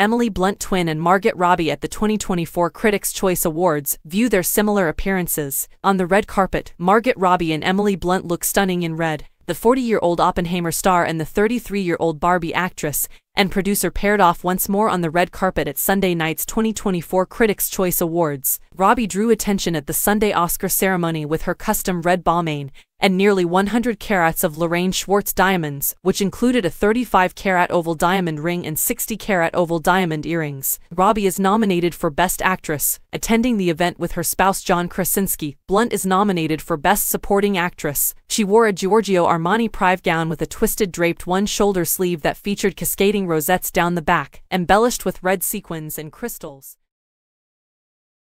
Emily Blunt twin and Margot Robbie at the 2024 Critics' Choice Awards view their similar appearances. On the red carpet, Margot Robbie and Emily Blunt look stunning in red. The 40-year-old Oppenheimer star and the 33-year-old Barbie actress and producer paired off once more on the red carpet at Sunday night's 2024 Critics' Choice Awards. Robbie drew attention at the Sunday Oscar ceremony with her custom red balmain and nearly 100 carats of Lorraine Schwartz diamonds, which included a 35-carat oval diamond ring and 60-carat oval diamond earrings. Robbie is nominated for Best Actress, attending the event with her spouse John Krasinski. Blunt is nominated for Best Supporting Actress. She wore a Giorgio Armani Prive gown with a twisted draped one-shoulder sleeve that featured cascading rosettes down the back, embellished with red sequins and crystals.